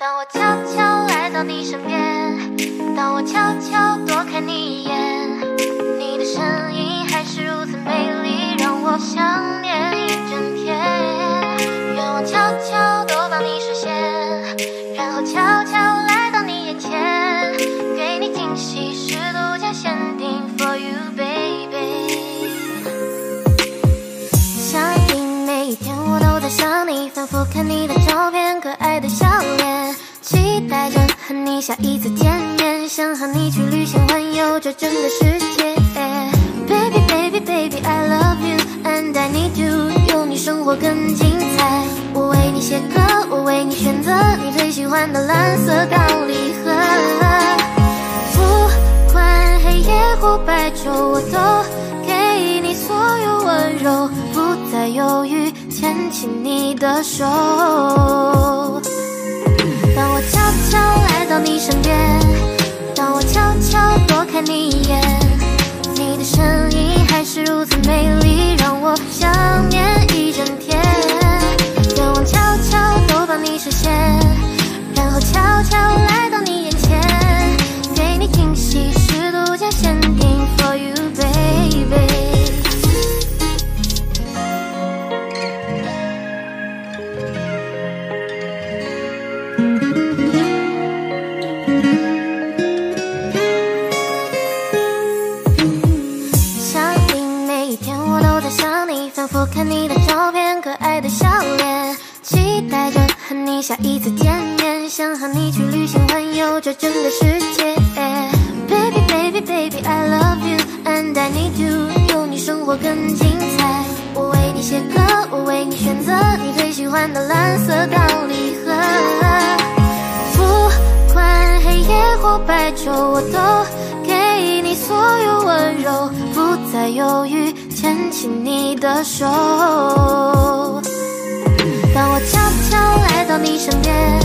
当我悄悄来到你身边，当我悄悄多看你一眼，想你，反复看你的照片，可爱的笑脸，期待着和你下一次见面，想和你去旅行环游这整个世界。Baby baby baby I love you and I need you，有你生活更精彩。我为你写歌，我为你选择你最喜欢的蓝色高礼盒。不管黑夜或白昼，我都给你所有温柔，犹豫，牵起你的手。当我悄悄来到你身边，当我悄悄多看你一眼，你的身影还是如此美丽，让我想念一整天。愿望悄悄都帮你实现，想你每一天我都在想你，反复看你的照片，可爱的笑脸，期待着和你下一次见面，想和你去旅行环游这整个世界。Baby baby baby I love you and I need you，有你生活更精彩。我为你写歌，我为你选择你最喜欢的蓝色白昼，我都给你所有温柔，不再犹豫，牵起你的手。当我悄悄来到你身边，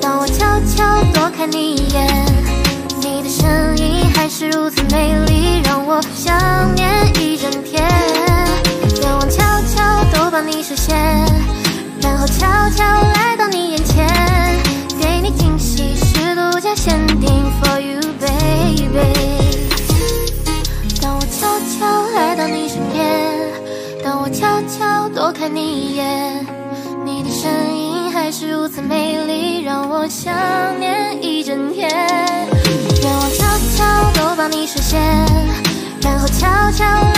当我悄悄躲开，你悄悄多看你一眼，你的身影还是如此美丽，让我想念一整天。愿望悄悄都帮你实现，然后悄悄。